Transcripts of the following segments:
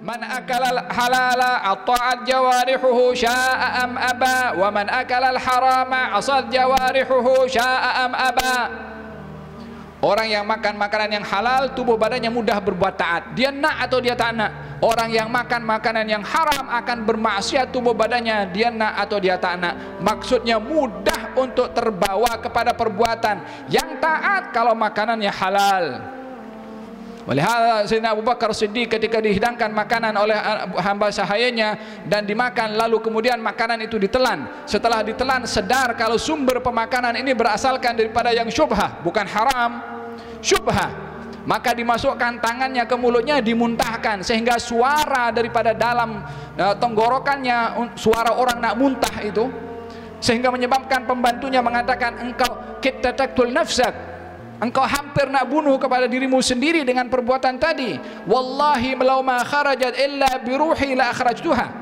Man akala halala ata'at jawarihuhu sya'a am aba wa man akala harama asad jawarihuhu sya'a am aba. Orang yang makan makanan yang halal tubuh badannya mudah berbuat taat. Dia nak atau dia tak nak. Orang yang makan makanan yang haram akan bermaksiat tubuh badannya. Dia nak atau dia tak nak. Maksudnya mudah untuk terbawa kepada perbuatan yang taat kalau makanannya halal. Oleh hal Sayyidina Abu Bakar Siddiq ketika dihidangkan makanan oleh hamba sahayanya dan dimakan lalu kemudian makanan itu ditelan. Setelah ditelan sedar kalau sumber pemakanan ini berasalkan daripada yang syubhah bukan haram. Syubhah. Maka dimasukkan tangannya ke mulutnya dimuntahkan sehingga suara daripada dalam uh, tenggorokannya suara orang nak muntah itu sehingga menyebabkan pembantunya mengatakan engkau kita taktul nafsak Engkau hampir nak bunuh kepada dirimu sendiri dengan perbuatan tadi. Wallahi ma kharajat illa bi ruhi la akhrajtuha.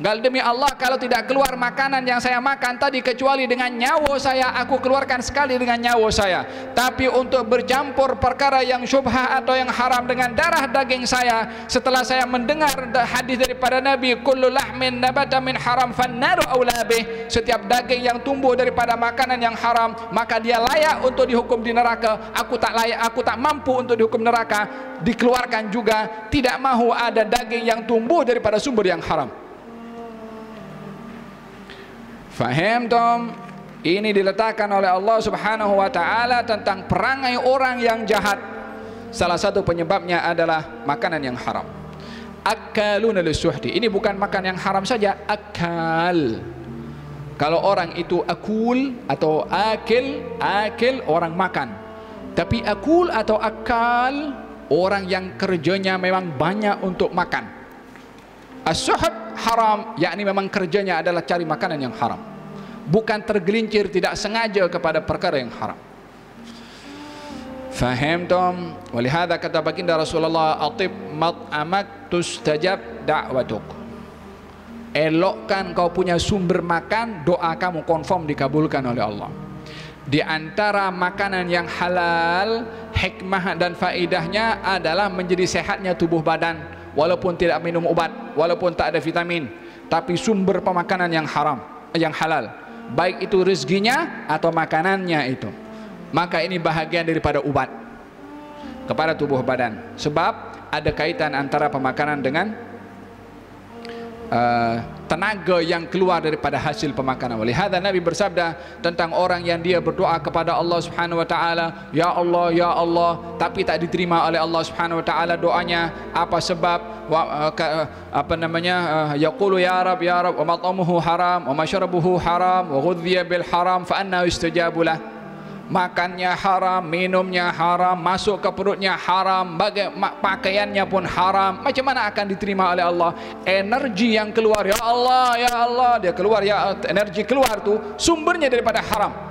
Gal demi Allah kalau tidak keluar makanan yang saya makan tadi kecuali dengan nyawa saya aku keluarkan sekali dengan nyawa saya. Tapi untuk bercampur perkara yang syubhah atau yang haram dengan darah daging saya setelah saya mendengar hadis daripada Nabi kullu lahmin nabata min haram fannaru aula bih setiap daging yang tumbuh daripada makanan yang haram maka dia layak untuk dihukum di neraka. Aku tak layak aku tak mampu untuk dihukum neraka. Dikeluarkan juga tidak mahu ada daging yang tumbuh daripada sumber yang haram. Faham tom? Ini diletakkan oleh Allah Subhanahu wa taala tentang perangai orang yang jahat. Salah satu penyebabnya adalah makanan yang haram. Akaluna lisuhdi. Ini bukan makan yang haram saja, akal. Kalau orang itu akul atau akil, akil orang makan. Tapi akul atau akal orang yang kerjanya memang banyak untuk makan. As-suhd haram, yakni memang kerjanya adalah cari makanan yang haram bukan tergelincir tidak sengaja kepada perkara yang haram. Faham tom? Walihada kata baginda Rasulullah atib mat'amak tustajab da'watuk. Elokkan kau punya sumber makan, doa kamu confirm dikabulkan oleh Allah. Di antara makanan yang halal, hikmah dan faidahnya adalah menjadi sehatnya tubuh badan walaupun tidak minum obat, walaupun tak ada vitamin, tapi sumber pemakanan yang haram, yang halal. Baik itu rezekinya atau makanannya itu. Maka ini bahagian daripada ubat. Kepada tubuh badan. Sebab ada kaitan antara pemakanan dengan uh, tenaga yang keluar daripada hasil pemakanan. Oleh hadha Nabi bersabda tentang orang yang dia berdoa kepada Allah subhanahu wa ta'ala Ya Allah, Ya Allah tapi tak diterima oleh Allah subhanahu wa ta'ala doanya. Apa sebab? Wa, uh, uh, apa namanya? Uh, yaqulu ya rab ya rab wa mat'amuhu haram wa mashrabuhu haram wa ghudhiya bil haram fa anna yustajabu lah makannya haram minumnya haram masuk ke perutnya haram bagai pakaiannya pun haram. Macam mana akan diterima oleh Allah? Energi yang keluar. Ya Allah ya Allah. Dia keluar ya energi keluar tu sumbernya daripada haram